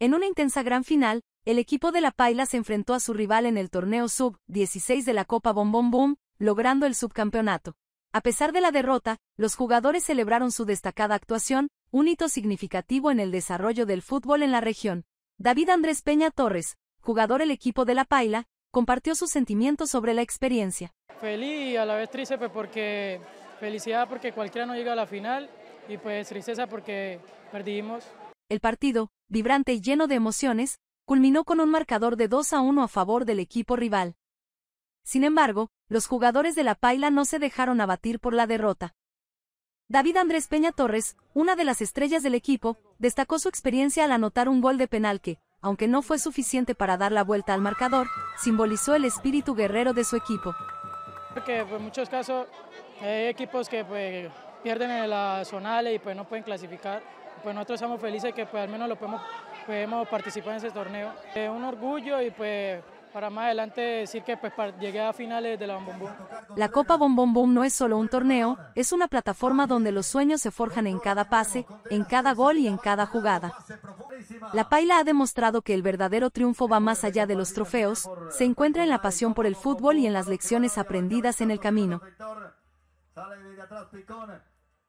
En una intensa gran final, el equipo de La Paila se enfrentó a su rival en el torneo sub-16 de la Copa Bom Bom Boom, logrando el subcampeonato. A pesar de la derrota, los jugadores celebraron su destacada actuación, un hito significativo en el desarrollo del fútbol en la región. David Andrés Peña Torres, jugador del equipo de La Paila, compartió sus sentimientos sobre la experiencia. Feliz y a la vez triste pues, porque felicidad porque cualquiera no llega a la final y pues tristeza porque perdimos. El partido, vibrante y lleno de emociones, culminó con un marcador de 2 a 1 a favor del equipo rival. Sin embargo, los jugadores de la Paila no se dejaron abatir por la derrota. David Andrés Peña Torres, una de las estrellas del equipo, destacó su experiencia al anotar un gol de penal que, aunque no fue suficiente para dar la vuelta al marcador, simbolizó el espíritu guerrero de su equipo. Porque pues, en muchos casos hay equipos que pues, pierden en la zonal y pues no pueden clasificar. Pues nosotros estamos felices que pues, al menos lo podemos, podemos participar en ese torneo. Es un orgullo y pues para más adelante decir que pues, llegué a finales de la Bom Bom. La Copa Bom Bom no es solo un torneo, es una plataforma donde los sueños se forjan en cada pase, en cada gol y en cada jugada. La Paila ha demostrado que el verdadero triunfo va más allá de los trofeos, se encuentra en la pasión por el fútbol y en las lecciones aprendidas en el camino.